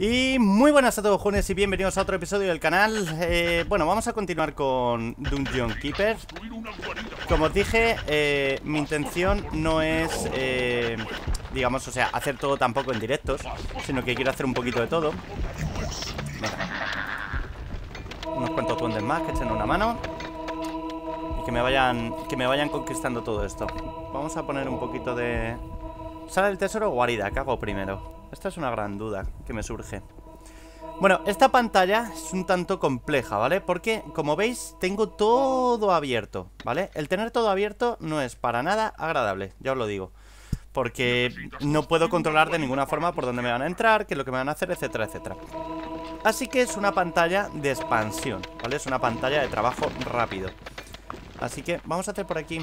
Y muy buenas a todos jóvenes y bienvenidos a otro episodio del canal. Eh, Bueno, vamos a continuar con Dungeon Keeper. Como os dije, eh, mi intención no es, eh, digamos, o sea, hacer todo tampoco en directos Sino que quiero hacer un poquito de todo. Unos cuantos duendes más que echen una mano Y que me vayan, que me vayan conquistando todo esto. Vamos a poner un poquito de... ¿Sala del tesoro guarida? ¿Qué hago primero? Esta es una gran duda que me surge. Bueno, esta pantalla es un tanto compleja, ¿vale? Porque, como veis, tengo todo abierto, ¿vale? El tener todo abierto no es para nada agradable, ya os lo digo. Porque no puedo controlar de ninguna forma por dónde me van a entrar, qué es lo que me van a hacer, etcétera, etcétera. Así que es una pantalla de expansión, ¿vale? Es una pantalla de trabajo rápido. Así que vamos a hacer por aquí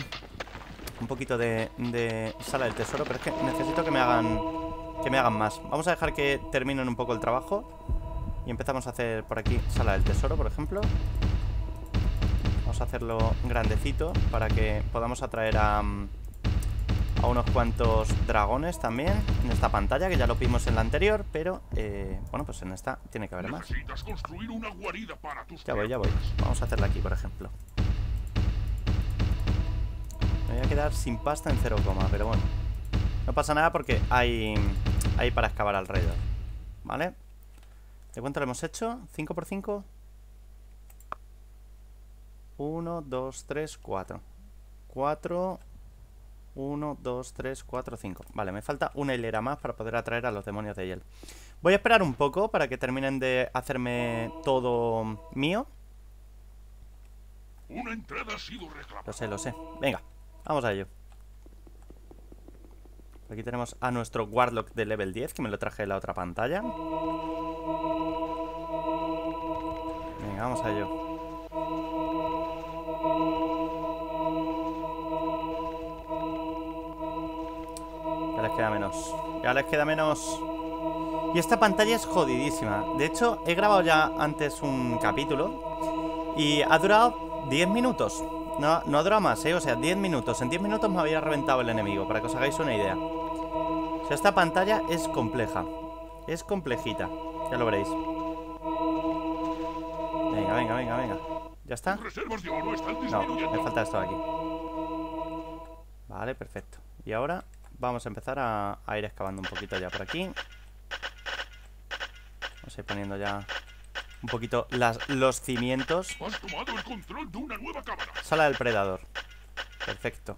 un poquito de, sala del tesoro, pero es que necesito que me hagan que me hagan más. Vamos a dejar que terminen un poco el trabajo Y empezamos a hacer por aquí Sala del tesoro, por ejemplo. Vamos a hacerlo grandecito Para que podamos atraer a A unos cuantos dragones también En esta pantalla, que ya lo vimos en la anterior Pero, eh, bueno, pues en esta tiene que haber más. Ya voy, ya voy. Vamos a hacerla aquí, por ejemplo. Me voy a quedar sin pasta en 0, pero bueno. No pasa nada porque hay, hay para excavar alrededor ¿Vale? ¿De cuánto lo hemos hecho? ¿5 por 5? 1, 2, 3, 4 4 1, 2, 3, 4, 5 Vale, me falta una hilera más para poder atraer a los demonios de hiel Voy a esperar un poco para que terminen de hacerme todo mío Una entrada ha sido Lo sé, lo sé Venga, vamos a ello Aquí tenemos a nuestro Warlock de level 10, que me lo traje en la otra pantalla. Venga, vamos a ello. Ya les queda menos. Ya les queda menos. Y esta pantalla es jodidísima. De hecho, he grabado ya antes un capítulo y ha durado 10 minutos. No, no ha durado más, ¿eh? O sea, 10 minutos. En 10 minutos me había reventado el enemigo, para que os hagáis una idea. O sea, esta pantalla es compleja. Es complejita. Ya lo veréis. Venga, venga, venga, venga. ¿Ya está? No, me falta esto aquí. Vale, perfecto. Y ahora vamos a empezar a, a ir excavando un poquito ya por aquí. Vamos a ir poniendo ya un poquito los cimientos. Sala del predador. Perfecto.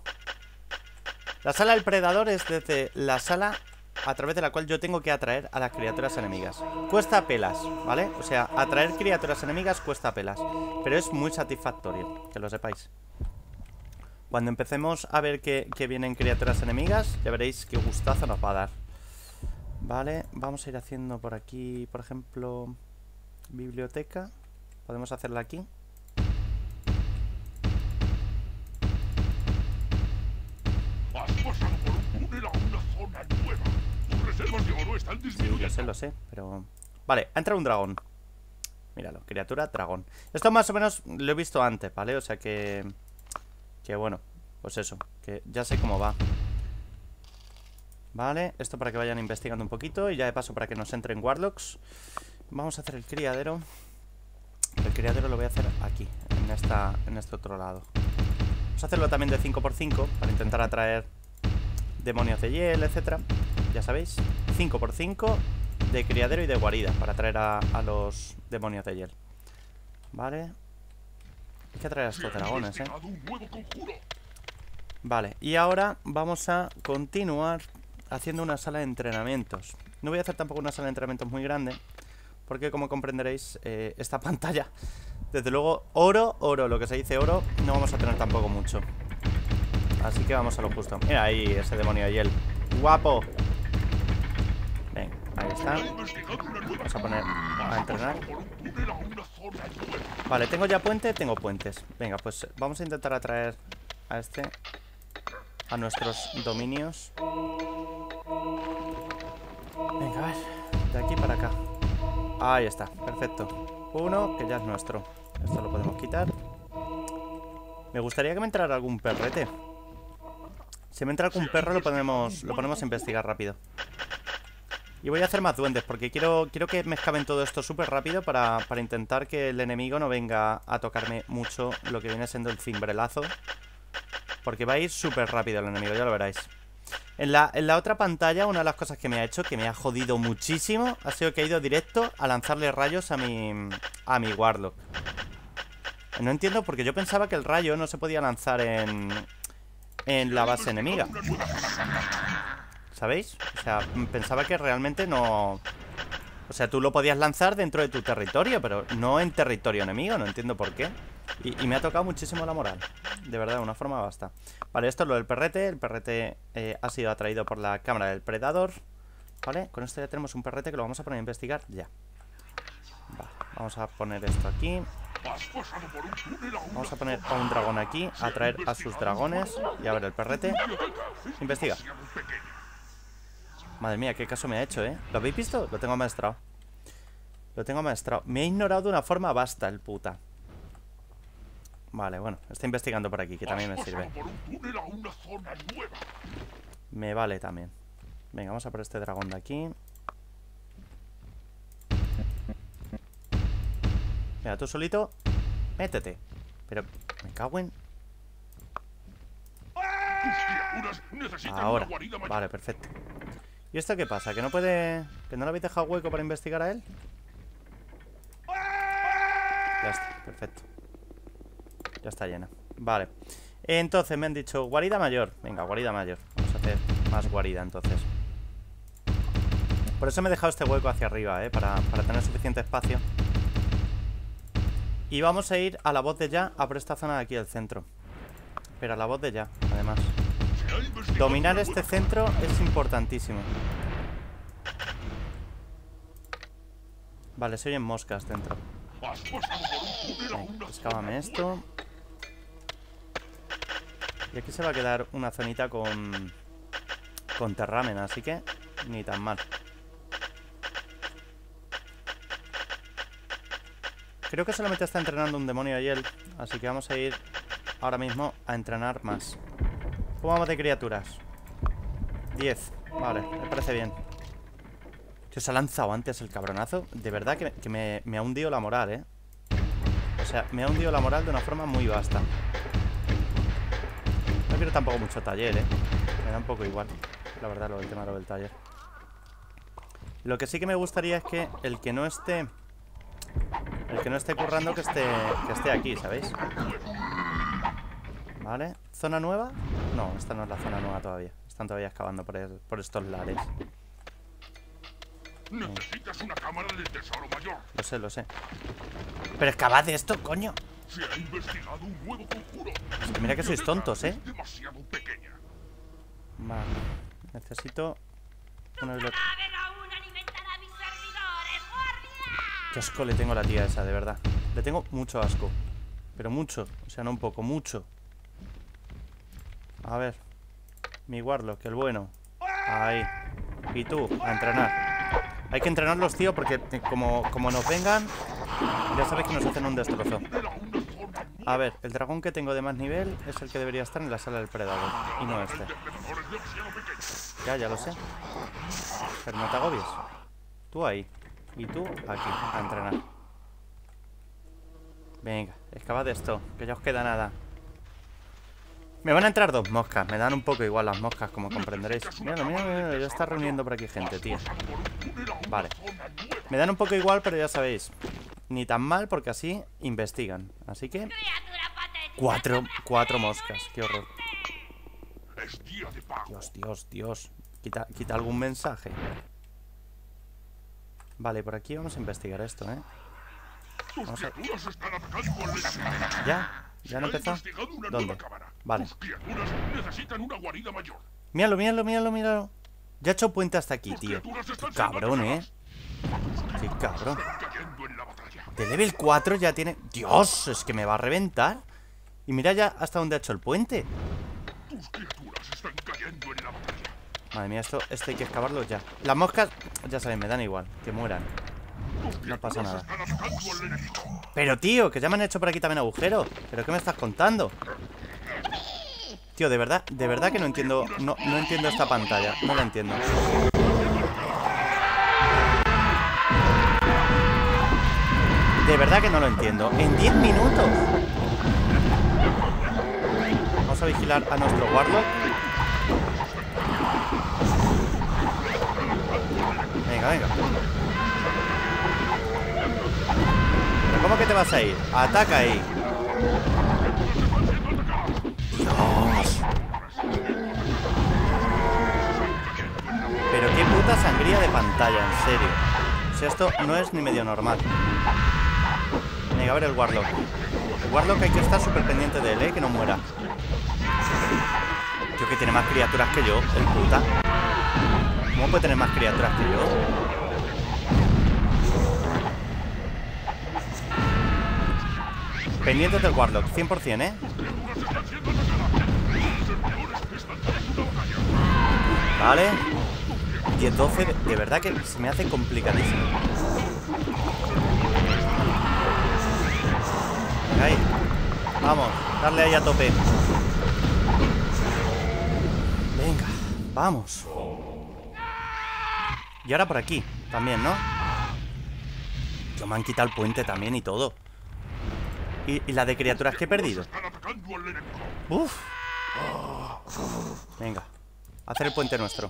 La sala del predador es desde la sala a través de la cual yo tengo que atraer a las criaturas enemigas. Cuesta pelas, ¿vale? O sea, atraer criaturas enemigas cuesta pelas. Pero es muy satisfactorio, que lo sepáis. Cuando empecemos a ver que, vienen criaturas enemigas, ya veréis qué gustazo nos va a dar. Vale, vamos a ir haciendo por aquí, por ejemplo... Biblioteca. Podemos hacerla aquí. Sí, lo sé, lo sé, pero... Vale, ha entrado un dragón. Míralo, criatura dragón. Esto más o menos lo he visto antes, ¿vale? O sea que... Que bueno, pues eso Que ya sé cómo va. Vale, esto para que vayan investigando un poquito Y ya de paso para que nos entren Warlocks. Vamos a hacer el criadero. El criadero lo voy a hacer aquí En, esta, en este otro lado. Vamos a hacerlo también de 5x5 Para intentar atraer demonios de hiel, etcétera. Ya sabéis 5x5 de criadero y de guarida Para atraer a, los demonios de hiel Vale Hay que atraer a estos dragones, eh Vale, y ahora vamos a continuar haciendo una sala de entrenamientos No voy a hacer tampoco una sala de entrenamientos muy grande porque como comprenderéis, eh, esta pantalla, desde luego, oro, oro, lo que se dice oro, no vamos a tener tampoco mucho. Así que vamos a lo justo. Mira ahí ese demonio de hiel. ¡Guapo! Ahí está. Vamos a poner a entrenar. Vale, tengo ya puente, tengo puentes. Venga, pues vamos a intentar atraer a este a nuestros dominios. Venga, a ver. De aquí para acá. Ahí está, perfecto Uno, que ya es nuestro Esto lo podemos quitar Me gustaría que me entrara algún perrete Si me entra algún perro lo podemos, lo ponemos a investigar rápido Y voy a hacer más duendes porque quiero, quiero que me escaben todo esto súper rápido para, para intentar que el enemigo no venga a tocarme mucho lo que viene siendo el cimbrelazo. Porque va a ir súper rápido el enemigo, ya lo veréis. En la, en la, otra pantalla, una de las cosas que me ha hecho, que me ha jodido muchísimo, ha sido que he ido directo a lanzarle rayos a mi, a mi Warlock. No entiendo porque yo pensaba que el rayo no se podía lanzar en, en la base enemiga. ¿Sabéis? O sea, pensaba que realmente no... O sea, tú lo podías lanzar dentro de tu territorio, pero no en territorio enemigo, no entiendo por qué. Y, me ha tocado muchísimo la moral. De verdad, de una forma basta. Vale, esto es lo del perrete. El perrete eh, ha sido atraído por la cámara del predador. Vale, con esto ya tenemos un perrete que lo vamos a poner a investigar ya. Vale, vamos a poner esto aquí. Vamos a poner a un dragón aquí, a traer a sus dragones. Y a ver, el perrete. Investiga. Madre mía, qué caso me ha hecho, ¿eh? ¿Lo habéis visto? Lo tengo maestrado. Lo tengo maestrado. Me ha ignorado de una forma basta el puta. Vale, bueno, está investigando por aquí, que también me sirve. Me vale también. Venga, vamos a por este dragón de aquí. Mira, tú solito. Métete. Pero, me cago en... Ahora. Vale, perfecto. ¿Y esto qué pasa? ¿Que no puede...? ¿Que no le habéis dejado hueco para investigar a él? Ya está, perfecto Ya está llena Vale Entonces me han dicho guarida mayor Venga, guarida mayor Vamos a hacer más guarida entonces Por eso me he dejado este hueco hacia arriba, ¿eh? Para, para tener suficiente espacio Y vamos a ir a la voz de ya A por esta zona de aquí, el centro Pero a la voz de ya, además Dominar este centro es importantísimo. Vale, se oyen moscas dentro. Venga, esto. Y aquí se va a quedar una zonita con... Con terramen, así que ni tan mal. Creo que solamente está entrenando un demonio él, así que vamos a ir ahora mismo a entrenar más. ¿Cómo vamos de criaturas? 10. Vale, me parece bien. Que se ha lanzado antes el cabronazo. De verdad que, me, me, ha hundido la moral, ¿eh? O sea, me ha hundido la moral de una forma muy vasta. No quiero tampoco mucho taller, ¿eh? Me da un poco igual. La verdad, lo del tema lo del taller. Lo que sí que me gustaría es que el que no esté... El que no esté currando que esté, que esté aquí, ¿sabéis? Vale. ¿Zona nueva? No, esta no es la zona nueva todavía. Están todavía excavando por, estos lares. Necesitas una cámara del tesoro mayor. Lo sé, lo sé. Pero excavad de esto, coño. Se ha investigado un nuevo conjuro. Es que mira que sois tontos, ¿eh? Demasiado pequeña. Vale. Necesito una biblioteca. Qué asco le tengo a la tía esa, de verdad. Le tengo mucho asco. Pero mucho. O sea, no un poco, mucho. A ver. Mi Warlock, el bueno. Ahí. Y tú, a entrenar. Hay que entrenarlos, tío, porque como, como nos vengan, ya sabéis que nos hacen un destrozo. A ver, el dragón que tengo de más nivel es el que debería estar en la sala del predador. Y no este. Ya, ya lo sé. Pero no te agobies. Tú ahí. Y tú aquí, a entrenar. Venga, excava de esto, que ya os queda nada. Me van a entrar dos moscas. Me dan un poco igual las moscas, como comprenderéis. Mira, mira, mira, ya está reuniendo por aquí gente, tío. Vale. Me dan un poco igual, pero ya sabéis. Ni tan mal, porque así investigan. Así que... Cuatro, cuatro moscas. Qué horror. Dios, Dios, Dios. Quita, quita algún mensaje. Vale, por aquí vamos a investigar esto, ¿eh? Vamos a... ¿Ya? ¿Ya no empezó? ¿Dónde? Vale. Míralo, míralo, míralo, míralo. Ya ha hecho puente hasta aquí, tío. Qué cabrón, ¿eh? Qué cabrón. De level 4 ya tiene... ¡Dios! Es que me va a reventar. Y mira ya hasta dónde ha hecho el puente. Madre mía, esto, esto hay que excavarlo ya. Las moscas, ya saben, me dan igual. Que mueran. No pasa nada. Pero tío, que ya me han hecho por aquí también agujeros. ¿Pero qué me estás contando? Tío, de verdad, de verdad que no entiendo No, no entiendo esta pantalla, no la entiendo De verdad que no lo entiendo En 10 minutos Vamos a vigilar a nuestro Warlock Venga, venga cómo que te vas a ir? Ataca ahí. Dios. Pero qué puta sangría de pantalla, en serio. Sea, esto no es ni medio normal. Venga, a ver el Warlock. El Warlock hay que estar súper pendiente de él, ¿eh? Que no muera. Tío, que tiene más criaturas que yo, el puta. ¿Cómo puede tener más criaturas que yo? Pendientes del Warlock, 100%, ¿eh? Vale. 10-12, de, de verdad que se me hace complicadísimo. Ahí. Vamos, darle ahí a tope. Venga, vamos. Y ahora por aquí, también, ¿no? Yo me han quitado el puente también y todo ¿Y, y la de criaturas que he perdido? Uf Venga Hacer el puente nuestro.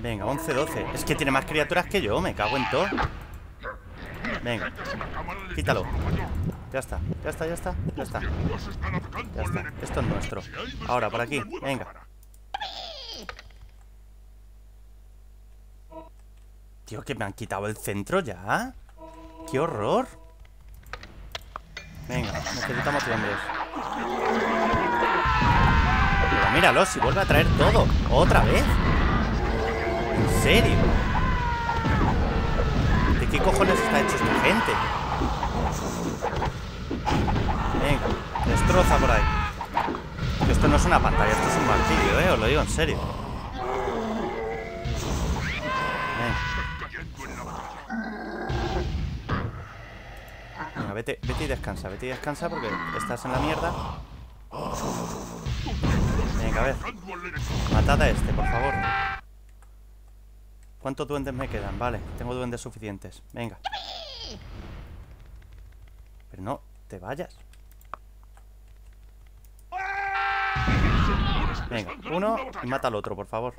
Venga, 11-12 Es que tiene más criaturas que yo, me cago en todo Venga, Quítalo. ya está, ya está, ya está, ya está esto es nuestro Ahora, por aquí, venga Tío, que me han quitado el centro ya ¡Qué horror! Venga, necesitamos hombres Pero míralo, si vuelve a traer todo ¿Otra vez? ¿En serio? ¿De qué cojones está hecho esta gente? Venga, destroza por ahí Esto no es una pantalla, esto es un martillo, ¿eh? Os lo digo en serio vete, vete y descansa, vete y descansa porque estás en la mierda. Venga, a ver, matad a este, por favor. ¿Cuántos duendes me quedan? Vale, tengo duendes suficientes. Venga. Pero no, te vayas. Venga, uno y mata al otro, por favor.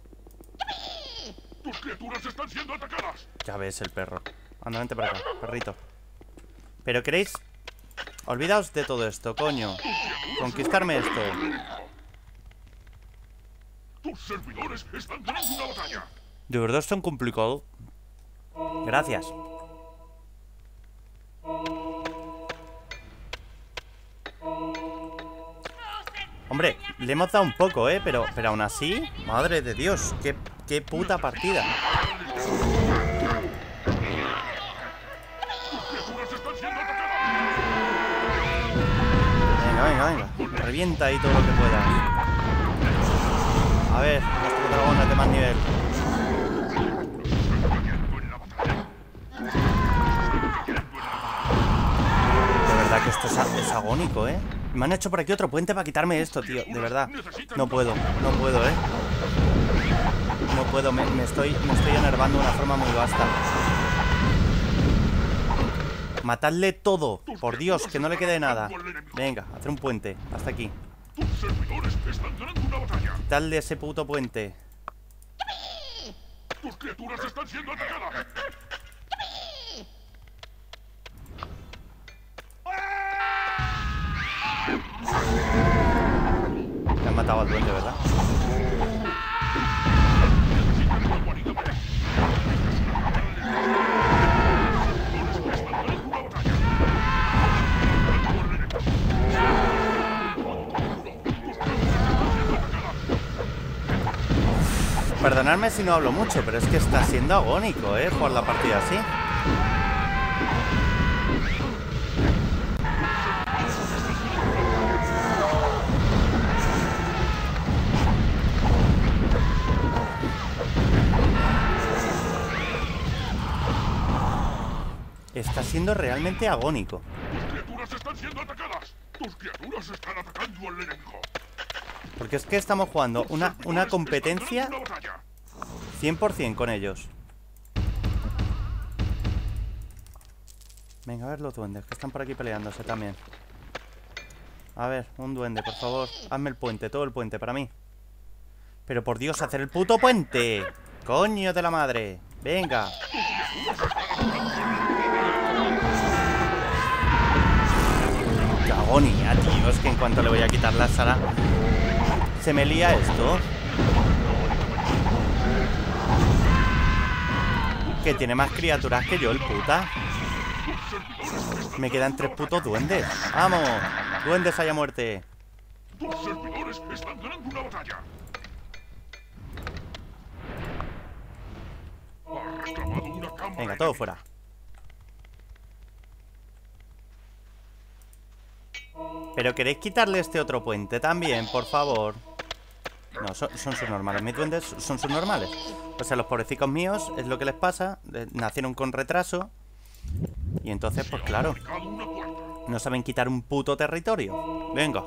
Tus criaturas están siendo atacadas. Ya ves el perro. Anda, vente para acá, perrito. Pero queréis... Olvidaos de todo esto, coño. Conquistarme esto. Tus servidores están ganando una batalla. ¿De verdad es tan complicado? Gracias. Hombre, le hemos dado un poco, ¿eh? Pero, pero aún así, madre de Dios, qué, qué puta partida. Revienta ahí todo lo que puedas. A ver, nuestro dragón de más nivel. De verdad que esto es, es agónico, ¿eh? Me han hecho por aquí otro puente para quitarme esto, tío. De verdad. No puedo, no puedo, ¿eh? No puedo, me estoy, me estoy enervando de una forma muy vasta. Matadle todo, por Dios, que no le quede nada. Venga, hacer un puente, hasta aquí. Dale ese puto puente. Tus criaturas están siendo atacadas. Me han matado al duende, ¿verdad? Perdonadme si no hablo mucho, pero es que está siendo agónico, ¿eh? Jugar la partida así. Está siendo realmente agónico. Tus criaturas están siendo atacadas. Tus criaturas están atacando al enemigo. Porque es que estamos jugando una, una competencia. 100% con ellos. Venga, a ver los duendes, que están por aquí peleándose también. A ver, un duende, por favor. Hazme el puente, todo el puente para mí. Pero por Dios, hacer el puto puente. Coño de la madre. Venga. Qué tío. Es que en cuanto le voy a quitar la sala, se me lía esto. Que tiene más criaturas que yo, el puta. Me quedan tres putos duendes. ¡Vamos! Duendes haya muerte. Venga, todo fuera. Pero queréis quitarle este otro puente también, por favor. No, son, son sus normales. Mis duendes son sus normales. O sea, los pobrecicos míos es lo que les pasa. eh, Nacieron con retraso. Y entonces, pues claro, no saben quitar un puto territorio. Venga.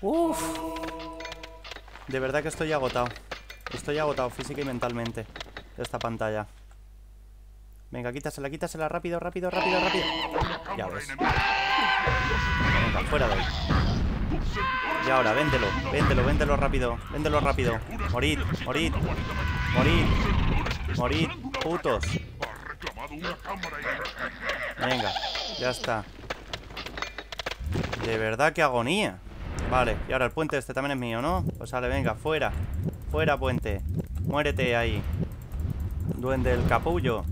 Uf. De verdad que estoy agotado. Estoy agotado física y mentalmente esta pantalla. Venga, quítasela, quítasela rápido, rápido, rápido, rápido. Ya ves. Venga, fuera de ahí. Y ahora, véndelo, véndelo, véndelo rápido, véndelo rápido. Morid, morid, morid, morid, putos. Venga, ya está. De verdad, qué agonía. Vale, y ahora el puente este también es mío, ¿no? Pues sale, venga, fuera. Fuera, puente. Muérete ahí. Duende el capullo.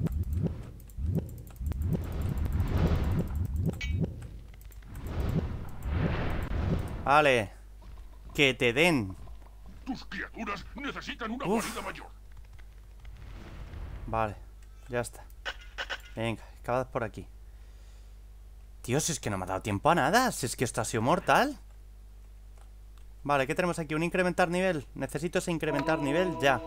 Vale. Que te den. tus criaturas necesitan una guarida mayor. Vale, ya está. Venga, acabad por aquí. Si es que no me ha dado tiempo a nada. Si es que esto ha sido mortal. Vale, ¿qué tenemos aquí? Un incrementar nivel. Necesito ese incrementar nivel ya.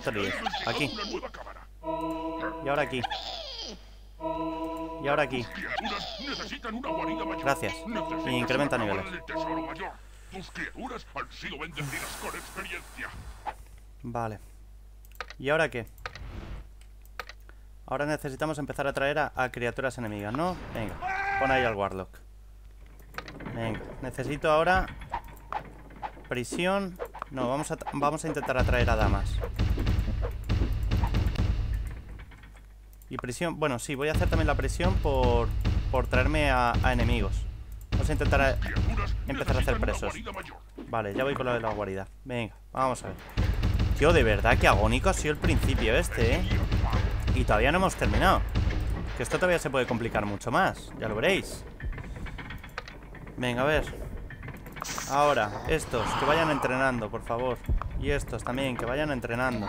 No te líes. Aquí. Y ahora aquí. Y ahora aquí. Gracias. Y incrementa niveles. del tesoro mayor. Tus criaturas han sido bendecidas con experiencia. Vale. ¿Y ahora qué? Ahora necesitamos empezar a traer a, a criaturas enemigas, ¿no? Venga, pon ahí al Warlock. Venga, necesito ahora... Prisión... No, vamos a, vamos a intentar atraer a damas. Y prisión... Bueno, sí, voy a hacer también la prisión por, por traerme a, a enemigos. Vamos a intentar... a- Empezar a hacer presos. Vale, ya voy con lo de la guarida. Venga, vamos a ver. Tío, de verdad que agónico ha sido el principio este, ¿eh? Y todavía no hemos terminado. Que esto todavía se puede complicar mucho más. Ya lo veréis. Venga, a ver. Ahora, estos, que vayan entrenando, por favor. Y estos también, que vayan entrenando.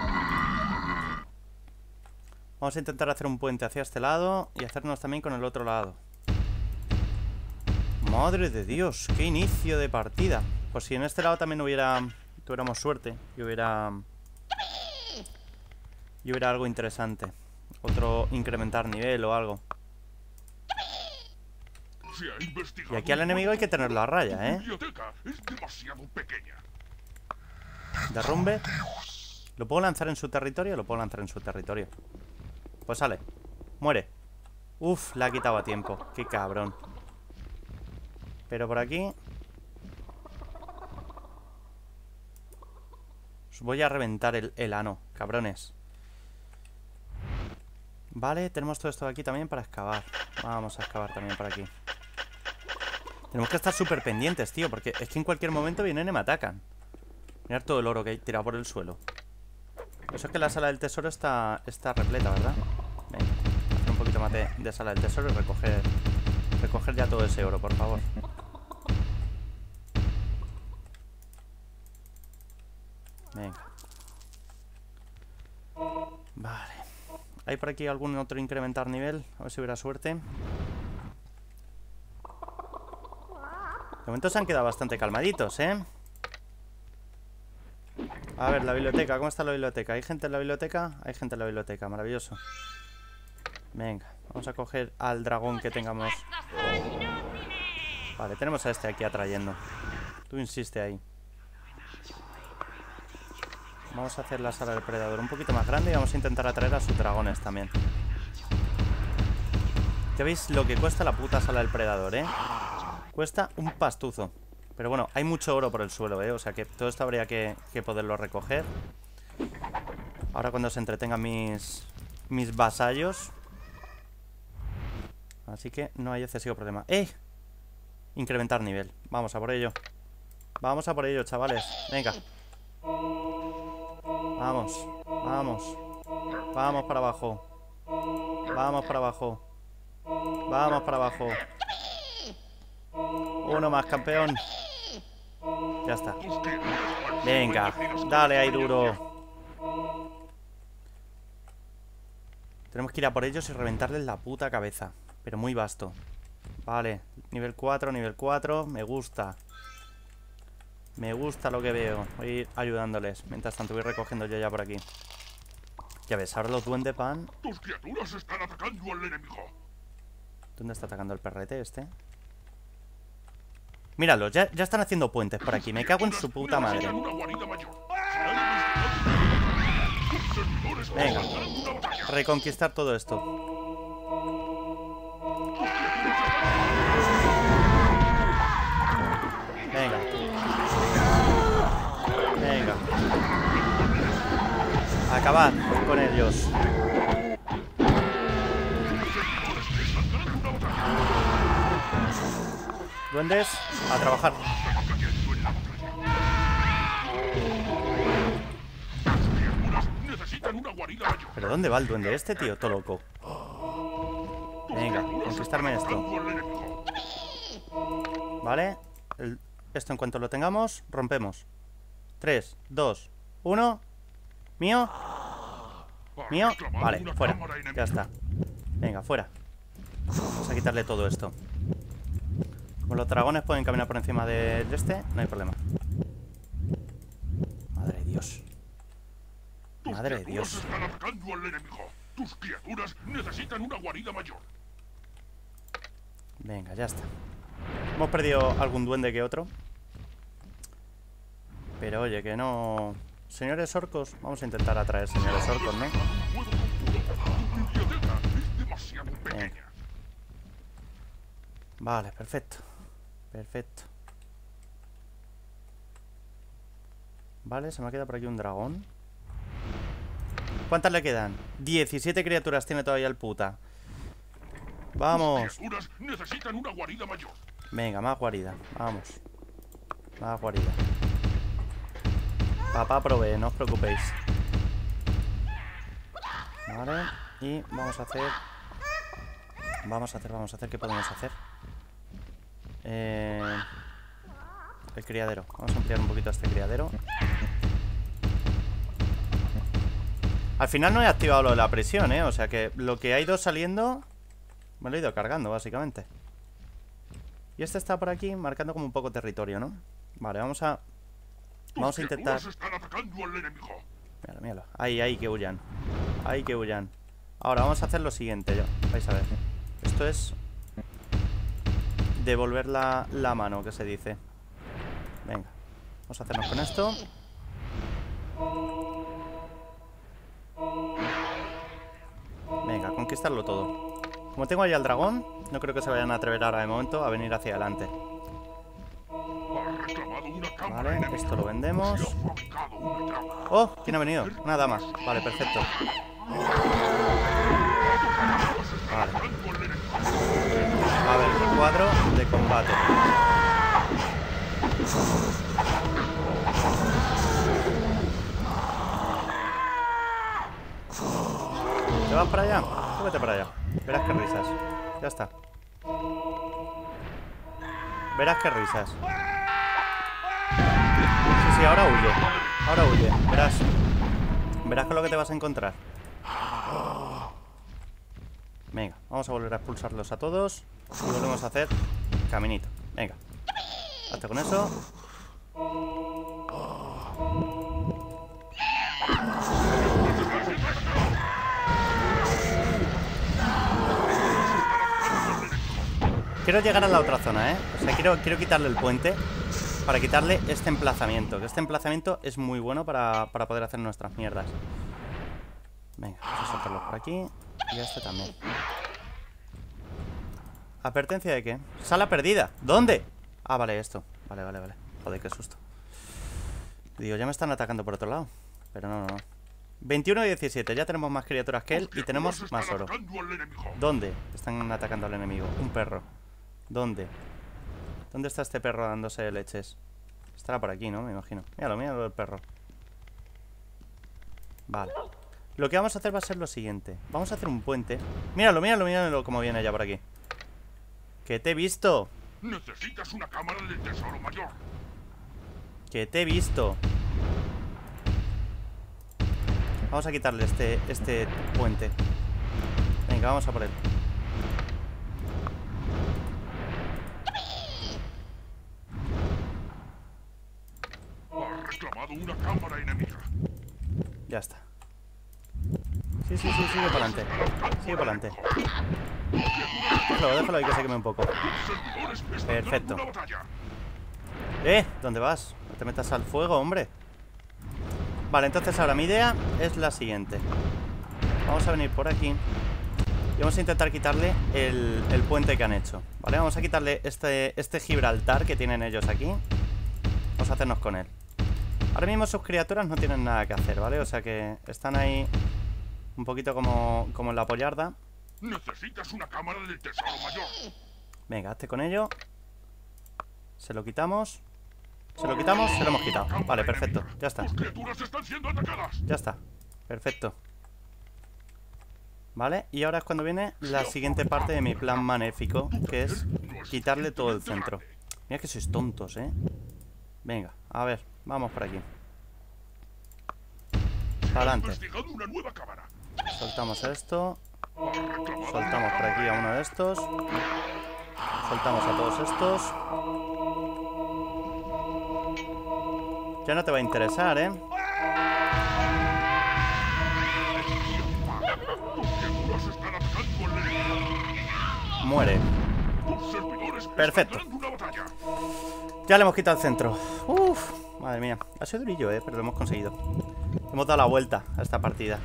Vamos a intentar hacer un puente hacia este lado y hacernos también con el otro lado. Madre de Dios, qué inicio de partida. Pues si en este lado también hubiera tuviéramos suerte y hubiera y hubiera algo interesante. Otro incrementar nivel o algo. Y aquí al enemigo hay que tenerlo a raya, ¿eh? Derrumbe. ¿Lo puedo lanzar en su territorio? Lo puedo lanzar en su territorio. Pues sale. Muere. Uf, la ha quitado a tiempo. Qué cabrón. Pero por aquí... Voy a reventar el, el ano, cabrones. Vale, tenemos todo esto de aquí también para excavar. Vamos a excavar también por aquí. Tenemos que estar súper pendientes, tío, porque es que en cualquier momento vienen y me atacan. Mirad todo el oro que hay tirado por el suelo. Eso es que la sala del tesoro está, está repleta, ¿verdad? Venga, hacer un poquito más de, de sala del tesoro y recoger, recoger ya todo ese oro, por favor. Venga. Vale. ¿Hay por aquí algún otro incrementar nivel? A ver si hubiera suerte. De momento se han quedado bastante calmaditos, ¿eh? A ver, la biblioteca, ¿cómo está la biblioteca? ¿Hay gente en la biblioteca? Hay gente en la biblioteca, maravilloso. Venga, vamos a coger al dragón que tengamos. Vale, tenemos a este aquí atrayendo. Tú insiste ahí. Vamos a hacer la sala del predador un poquito más grande y vamos a intentar atraer a sus dragones también. Ya veis lo que cuesta la puta sala del predador, ¿eh? Cuesta un pastuzo. Pero bueno, hay mucho oro por el suelo, ¿eh? O sea que todo esto habría que, poderlo recoger. Ahora cuando se entretengan mis, mis vasallos. Así que no hay excesivo problema. ¡Eh! Incrementar nivel. Vamos a por ello. Vamos a por ello, chavales. Venga. Vamos, vamos. Vamos para abajo. Vamos para abajo. Vamos para abajo. Uno más, campeón. Ya está. Venga, dale ahí duro. Tenemos que ir a por ellos y reventarles la puta cabeza. Pero muy vasto. Vale, nivel 4, nivel 4. Me gusta. Me gusta lo que veo. Voy a ir ayudándoles. Mientras tanto voy recogiendo yo ya por aquí. Ya ves, ahora los duendes van... Tus criaturas están atacando al enemigo. ¿Dónde está atacando el perrete este? Míralo, ya, ya están haciendo puentes por aquí. Me cago en su puta madre. Venga. Reconquistar todo esto. Venga. Venga. Acabar con ellos. Duendes, a trabajar. ¿Pero dónde va el duende este, tío? Todo loco. Venga, conquistarme esto. ¿Vale? Esto en cuanto lo tengamos, rompemos. 3, 2, 1. ¿Mío? ¿Mío? Vale, fuera. Ya está. Venga, fuera. Vamos a quitarle todo esto. Como los dragones pueden caminar por encima de este, no hay problema. Madre de Dios. Madre de Dios. están atacando al enemigo. Tus criaturas necesitan una guarida mayor. Venga, ya está. Hemos perdido algún duende que otro. Pero oye, que no... Señores orcos, vamos a intentar atraer señores orcos, ¿no? Vale, perfecto. Perfecto. Vale, se me ha quedado por aquí un dragón. ¿Cuántas le quedan? 17 criaturas tiene todavía el puta. Vamos. Necesitan una guarida mayor. Venga, más guarida. Vamos. Más guarida. Papá provee, no os preocupéis. Vale. Y vamos a hacer... Vamos a hacer, vamos a hacer. ¿Qué podemos hacer? Eh... El criadero. Vamos a ampliar un poquito este criadero. Al final no he activado lo de la prisión, ¿eh? O sea que lo que ha ido saliendo... Me lo he ido cargando, básicamente. Y este está por aquí marcando como un poco territorio, ¿no? Vale, vamos a... Vamos a intentar... Míralo, míralo. Ahí, ahí, que huyan. Ahí, que huyan. Ahora vamos a hacer lo siguiente, yo. Vais a ver. Esto es... Devolver la, mano, que se dice. Venga. Vamos a hacernos con esto. Venga, conquistarlo todo. Como tengo ahí al dragón, no creo que se vayan a atrever ahora de momento a venir hacia adelante. Vale, esto lo vendemos. ¡Oh! ¿Quién ha venido? Una dama. Vale, perfecto. Vale. A ver, cuadro de combate. ¿Te vas para allá? Tú vete para allá. Verás qué risas. Ya está. Verás qué risas. Sí, sí, ahora huye. Ahora huye. Verás. Verás con lo que te vas a encontrar. Venga, vamos a volver a expulsarlos a todos. Y volvemos a hacer caminito. Venga. Hasta con eso. Quiero llegar a la otra zona, ¿eh? O sea, quiero, quiero quitarle el puente para quitarle este emplazamiento. Que este emplazamiento es muy bueno para, para poder hacer nuestras mierdas. Venga, vamos a soltarlo por aquí. Y este también. ¿Advertencia de qué? Sala perdida. ¿Dónde? Ah, vale, esto. Vale, vale, vale. Joder, qué susto. Digo, ya me están atacando por otro lado. Pero no, no, no. 21 y 17. Ya tenemos más criaturas que él y tenemos más oro. ¿Dónde están atacando al enemigo? Un perro. ¿Dónde? ¿Dónde está este perro dándose leches? Estará por aquí, ¿no? Me imagino. Míralo, míralo el perro. Vale. Lo que vamos a hacer va a ser lo siguiente. Vamos a hacer un puente. Míralo, míralo, míralo cómo viene ya por aquí. Que te he visto. Necesitas una cámara del tesoro mayor. Que te he visto. Vamos a quitarle este, este puente. Venga, vamos a por él. Ha reclamado una cámara enemiga. Ya está. Sí, sí, sí, sigue para adelante. Sigue para adelante. Déjalo, déjalo ahí que se queme un poco. Perfecto. ¡Eh! ¿Dónde vas? No te metas al fuego, hombre. Vale, entonces ahora mi idea es la siguiente. Vamos a venir por aquí. Y vamos a intentar quitarle el, el puente que han hecho. ¿Vale? Vamos a quitarle este, este Gibraltar que tienen ellos aquí. Vamos a hacernos con él. Ahora mismo sus criaturas no tienen nada que hacer, ¿vale? O sea que están ahí un poquito como, como en la pollarda. Necesitas una cámara del tesoro mayor. Venga, hazte con ello. Se lo quitamos. Se lo quitamos, se lo hemos quitado. Vale, perfecto. Ya está. Ya está. Perfecto. Vale, y ahora es cuando viene la siguiente parte de mi plan manéfico, que es quitarle todo el centro. Mira que sois tontos, ¿eh? Venga, a ver, vamos por aquí. Para adelante. Soltamos esto. Ha reclamado Soltamos por aquí a uno de estos. Soltamos a todos estos. Ya no te va a interesar, ¿eh? Muere. Perfecto. Ya le hemos quitado el centro. Uf, madre mía. Ha sido durillo, eh, pero lo hemos conseguido. Hemos dado la vuelta a esta partida.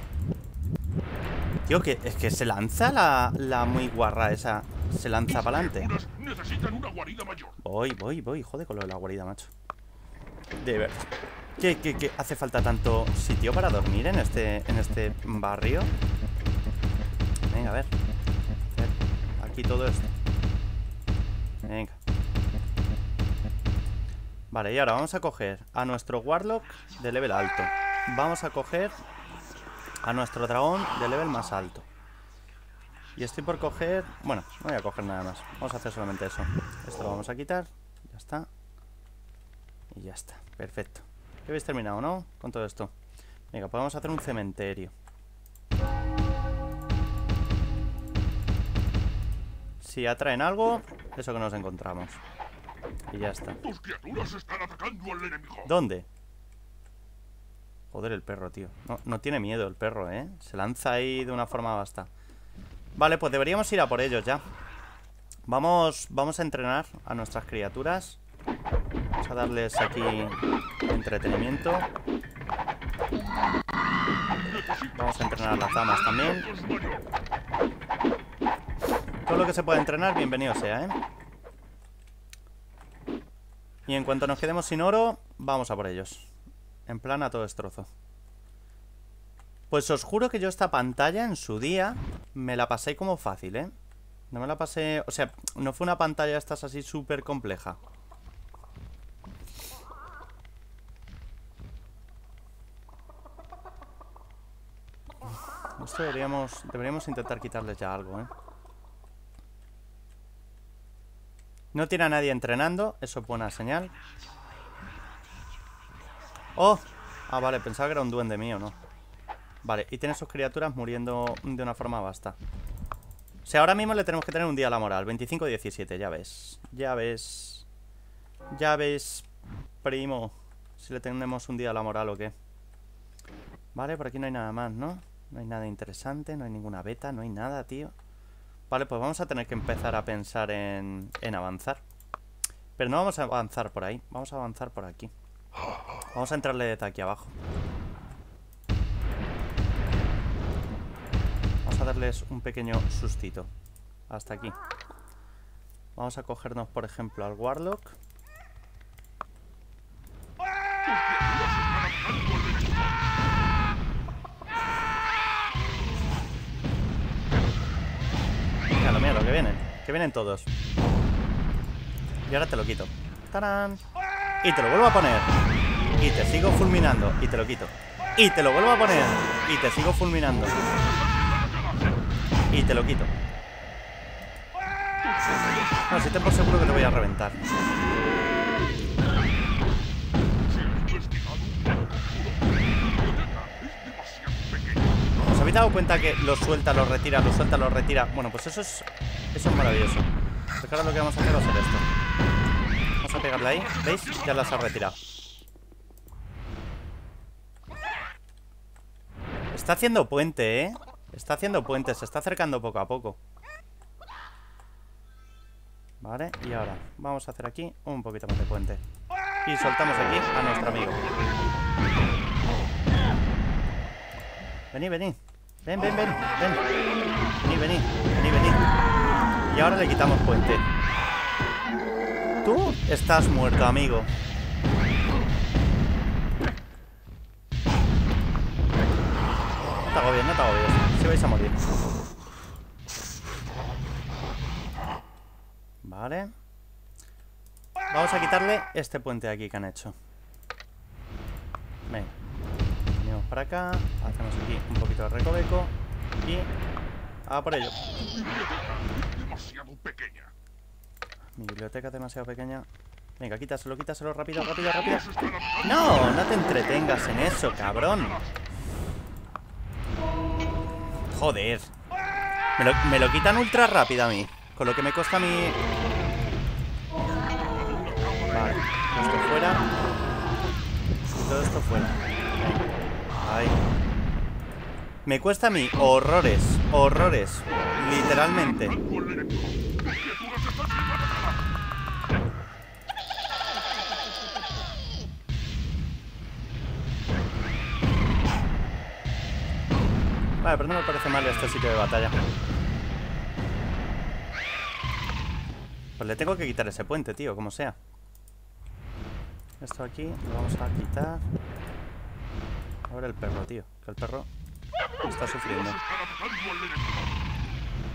Tío, que es que se lanza la, la muy guarra esa. Se lanza para adelante. Criaturas necesitan una guarida mayor. Voy, voy, voy. Joder con lo de la guarida, macho. De ver. ¿Qué, qué, qué? ¿Hace falta tanto sitio para dormir en este, en este barrio? Venga, a ver. A ver, Aquí todo esto. Venga. Vale, y ahora vamos a coger a nuestro Warlock de level alto. Vamos a coger a nuestro dragón de level más alto. Y estoy por coger... Bueno, no voy a coger nada más. Vamos a hacer solamente eso. Esto lo vamos a quitar. Ya está. Y ya está. Perfecto. Ya habéis terminado, ¿no? Con todo esto. Venga, podemos hacer un cementerio. Si atraen algo, eso que nos encontramos. Y ya está. Tus criaturas están atacando al enemigo. ¿Dónde? Joder, el perro, tío. No, no tiene miedo el perro, ¿eh? Se lanza ahí de una forma basta. Vale, pues deberíamos ir a por ellos ya. Vamos, vamos a entrenar a nuestras criaturas. Vamos a darles aquí entretenimiento. Vamos a entrenar a las damas también. Todo lo que se pueda entrenar, bienvenido sea, ¿eh? Y en cuanto nos quedemos sin oro, vamos a por ellos. En plan a todo destrozo. Pues os juro que yo esta pantalla en su día me la pasé como fácil, ¿eh? No me la pasé... O sea, no fue una pantalla estas así súper compleja. Esto deberíamos, deberíamos intentar quitarles ya algo, ¿eh? No tiene a nadie entrenando, eso es buena señal. ¡Oh! Ah, vale, pensaba que era un duende mío, ¿no? Vale, y tiene sus criaturas muriendo de una forma basta. O sea, ahora mismo le tenemos que tener un día a la moral. 25-17, ya ves. Ya ves. Ya ves, primo. Si le tenemos un día a la moral o qué. Vale, por aquí no hay nada más, ¿no? No hay nada interesante, no hay ninguna beta, no hay nada, tío. Vale, pues vamos a tener que empezar a pensar en, en avanzar. Pero no vamos a avanzar por ahí. Vamos a avanzar por aquí. Vamos a entrarle desde aquí abajo. Vamos a darles un pequeño sustito. Hasta aquí. Vamos a cogernos, por ejemplo, al Warlock. Míralo, míralo, que vienen. Que vienen todos. Y ahora te lo quito. ¡Tarán! Y te lo vuelvo a poner. Y te sigo fulminando. Y te lo quito. Y te lo vuelvo a poner. Y te sigo fulminando. Y te lo quito. No, si te por seguro que te voy a reventar. ¿Os habéis dado cuenta que lo suelta, lo retira, lo suelta, lo retira? Bueno, pues eso es, eso es maravilloso. Porque ahora lo que vamos a hacer va esto. Vamos a pegarle ahí. ¿Veis? Ya las ha retirado. Está haciendo puente, ¿eh? Está haciendo puente, se está acercando poco a poco. Vale, y ahora vamos a hacer aquí un poquito más de puente. Y soltamos aquí a nuestro amigo. Vení, vení. Ven, ven, ven, ven. Vení, vení, vení, vení. Y ahora le quitamos puente. Tú estás muerto, amigo. Te agobies, no te agobies. Si vais a morir. Vale. Vamos a quitarle este puente de aquí que han hecho. Venga. Venimos para acá. Hacemos aquí un poquito de recoveco. Y... A por ello. Demasiado pequeña. Mi biblioteca es demasiado pequeña. Venga, quítaselo, quítaselo rápido, rápido, rápido. No, no te entretengas en eso, cabrón. Joder. Me lo, quitan ultra rápido a mí. Con lo que me cuesta a mí... Vale, esto fuera. Todo esto fuera. Ahí. Me cuesta a mí horrores, horrores. Literalmente. Vale, pero no me parece mal este sitio de batalla. Pues le tengo que quitar ese puente, tío, como sea. Esto aquí lo vamos a quitar. Ahora el perro, tío. Que el perro está sufriendo.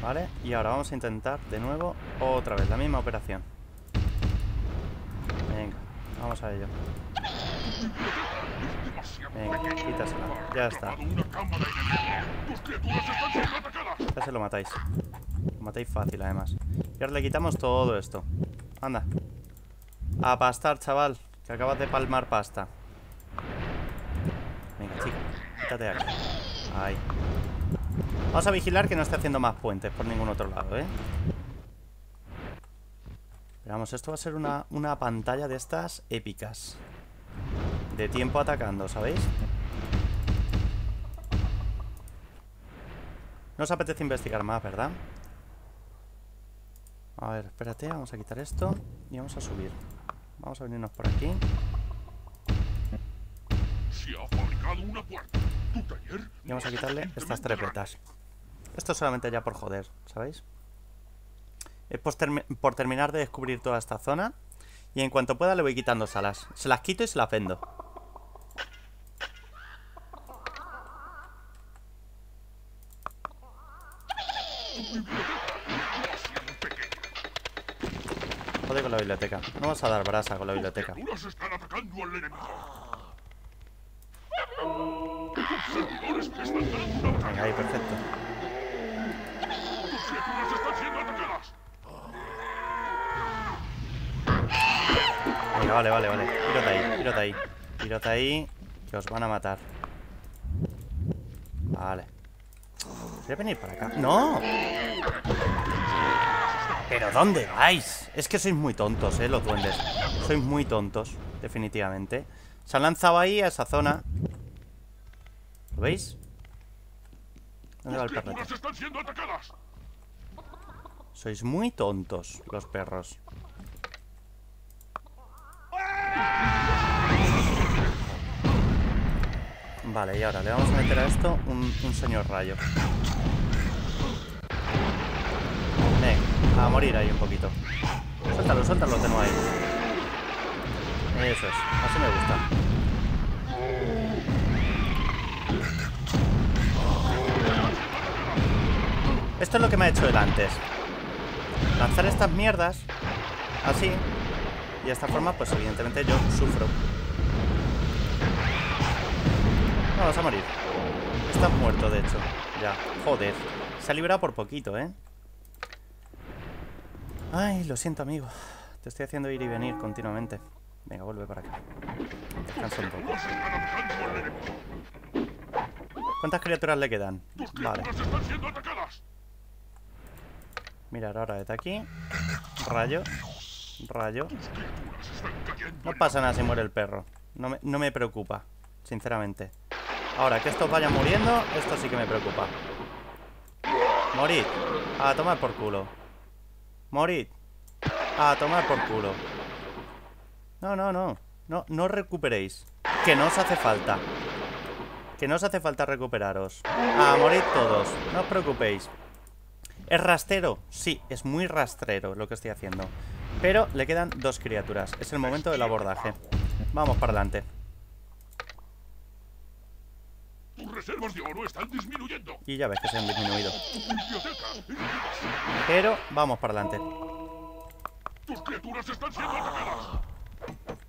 Vale, y ahora vamos a intentar de nuevo otra vez la misma operación. Venga, vamos a ello. Venga, quítasela. Ya está. Ya se lo matáis. Lo matáis fácil, además. Y ahora le quitamos todo esto. Anda. A pastar, chaval. Que acabas de palmar pasta. Venga, chico. Quítate aquí. Ahí. Vamos a vigilar que no esté haciendo más puentes por ningún otro lado, ¿eh? Pero vamos, esto va a ser una, una pantalla de estas épicas. De tiempo atacando, ¿sabéis? No os apetece investigar más, ¿verdad? A ver, espérate, vamos a quitar esto y vamos a subir. Vamos a venirnos por aquí. Se ha fabricado una puerta. Tu taller Y vamos a quitarle estas trepetas. Esto solamente ya por joder, ¿sabéis? Es por, termi- por terminar de descubrir toda esta zona. Y en cuanto pueda le voy quitando salas. Se las quito y se las vendo. demasiado pequeña. Joder con la biblioteca. No vamos a dar brasa con la biblioteca. Están atacando al enemigo. Servidores que están dando una Venga, ahí, perfecto. Venga, vale, vale, vale. Tírate ahí, tírate ahí. Tírate ahí, que os van a matar. Vale. Voy a venir para acá. ¡No! ¿Pero dónde vais? Es que sois muy tontos, eh, los duendes. Sois muy tontos, definitivamente. Se han lanzado ahí a esa zona. ¿Lo veis? ¿Dónde va el Tus perrete? criaturas están siendo atacadas. Sois muy tontos, los perros. Vale, y ahora le vamos a meter a esto un, un señor rayo. A morir ahí un poquito. Suéltalo, suéltalo, tengo ahí. Eso es, así me gusta. Esto es lo que me ha hecho él antes. Lanzar estas mierdas así. Y de esta forma, pues evidentemente yo sufro. No, vas a morir. Estás muerto, de hecho. Ya, joder. Se ha librado por poquito, ¿eh? Ay, lo siento, amigo. Te estoy haciendo ir y venir continuamente. Venga, vuelve para acá. Descansa un poco. ¿Cuántas criaturas le quedan? Vale. Mirar ahora desde aquí. Rayo. Rayo. No pasa nada si muere el perro. No me, no me preocupa, sinceramente. Ahora, que estos vayan muriendo, esto sí que me preocupa. Morid. A tomar por culo. Morid. A tomar por culo. No, no, no. No, no recuperéis. Que no os hace falta. Que no os hace falta recuperaros. A morir todos. No os preocupéis. ¿Es rastrero? Sí, es muy rastrero lo que estoy haciendo. Pero le quedan dos criaturas. Es el momento del abordaje. Vamos para adelante. Tus oro están disminuyendo. Y ya ves que se han disminuido. Pero vamos para adelante. Tus criaturas están siendo atacadas.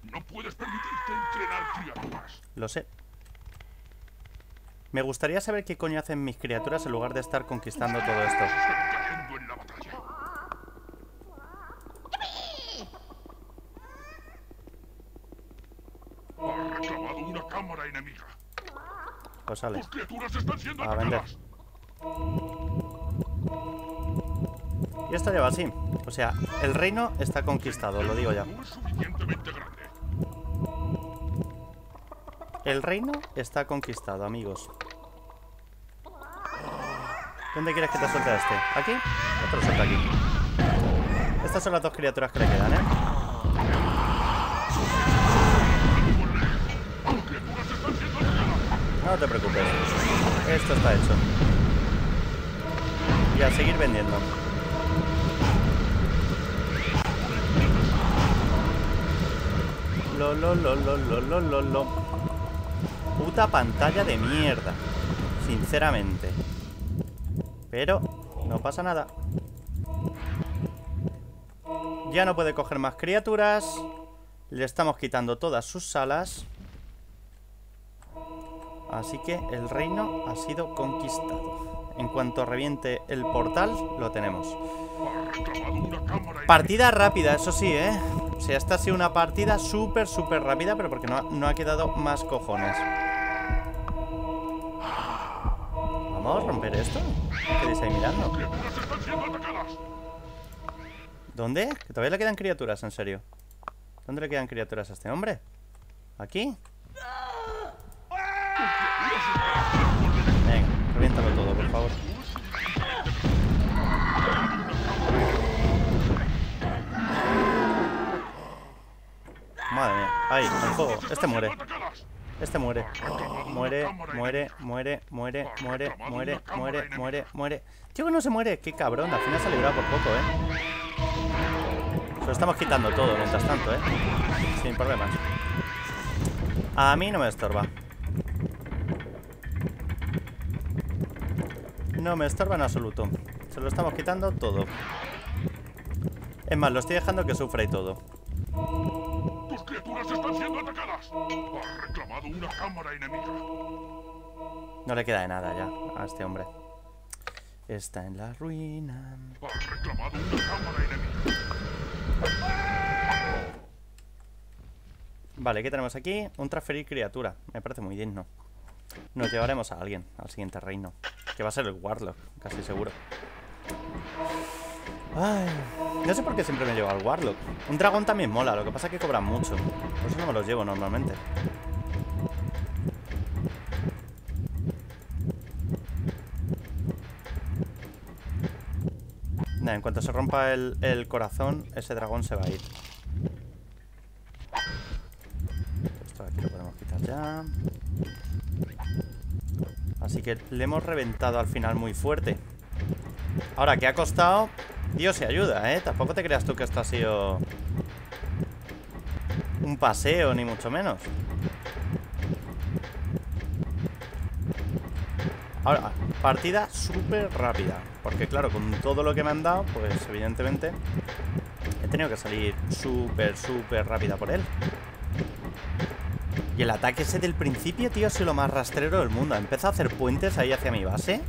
No puedes permitirte entrenar criaturas. Lo sé. Me gustaría saber qué coño hacen mis criaturas en lugar de estar conquistando todo esto. Pues sale. Tus criaturas están siendo A vender. Y esto lleva así. O sea, el reino está conquistado, lo digo ya. El reino está conquistado, amigos. ¿Dónde quieres que te suelte este? ¿Aquí? Lo suelto aquí. Estas son las dos criaturas que le quedan, ¿eh? No te preocupes. Esto está hecho. Y a seguir vendiendo. Lo, lo, lo, lo, lo, lo, lo. Puta pantalla de mierda. Sinceramente. Pero no pasa nada. Ya no puede coger más criaturas. Le estamos quitando todas sus salas. Así que el reino ha sido conquistado. En cuanto reviente el portal, lo tenemos. Partida rápida, eso sí, ¿eh? O sea, esta ha sido una partida súper, súper rápida, pero porque no, ha- no ha quedado más cojones. ¿Vamos a romper esto? ¿Qué queréis ahí mirando? ¿Dónde? Que todavía le quedan criaturas, en serio. ¿Dónde le quedan criaturas a este hombre? ¿Aquí? Madre mía. Ahí, el fuego. Este muere. Este muere. Muere, muere, muere, muere, muere, muere, muere, muere, muere. Tío, que no se muere. Qué cabrón. Al final se ha librado por poco, ¿eh? Se lo estamos quitando todo mientras tanto, ¿eh? Sin problemas. A mí no me estorba. No me estorba en absoluto. Se lo estamos quitando todo. Es más, lo estoy dejando que sufra y todo. Tus criaturas están siendo atacadas. Ha reclamado una cámara enemiga. No le queda de nada ya a este hombre. Está en la ruina. Ha reclamado una cámara enemiga. Vale, ¿qué tenemos aquí? Un transferir criatura. Me parece muy digno. Nos llevaremos a alguien al siguiente reino. Que va a ser el Warlock, casi seguro. No sé por qué siempre me llevo al Warlock. Un dragón también mola, lo que pasa es que cobran mucho. Por eso no me los llevo normalmente. Nah, en cuanto se rompa el, corazón, ese dragón se va a ir. Esto aquí lo podemos quitar ya. Así que le hemos reventado al final muy fuerte. Ahora, ¿qué ha costado? Dios se ayuda, ¿eh? Tampoco te creas tú que esto ha sido... Un paseo, ni mucho menos. Ahora, partida súper rápida. Porque claro, con todo lo que me han dado, pues evidentemente he tenido que salir súper, súper rápida por él. Y el ataque ese del principio, tío, ha sido lo más rastrero del mundo. Ha empezado a hacer puentes ahí hacia mi base.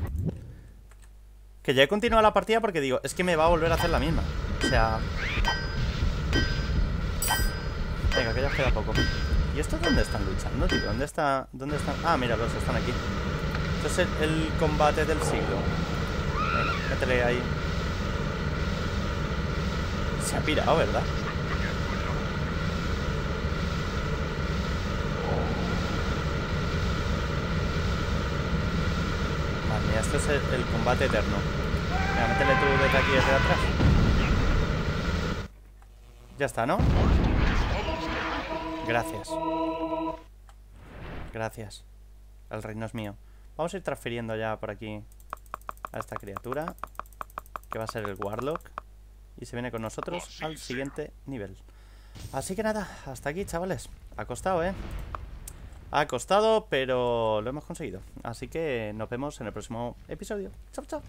Que ya he continuado la partida porque digo, es que me va a volver a hacer la misma. O sea... Venga, que ya queda poco. ¿Y estos dónde están luchando, tío? ¿Dónde está? ¿Dónde están? Ah, míralos, están aquí. Esto es el, el combate del siglo. Venga, métele ahí. Se ha pirado, ¿verdad? Es el, combate eterno. Venga, métele tú desde aquí, desde atrás. Ya está, ¿no? Gracias. Gracias. El reino es mío. Vamos a ir transfiriendo ya por aquí a esta criatura. Que va a ser el Warlock. Y se viene con nosotros al siguiente nivel. Así que nada, hasta aquí, chavales. Ha costado, ¿eh? Ha costado, pero lo hemos conseguido. Así que nos vemos en el próximo episodio. Chao, chao.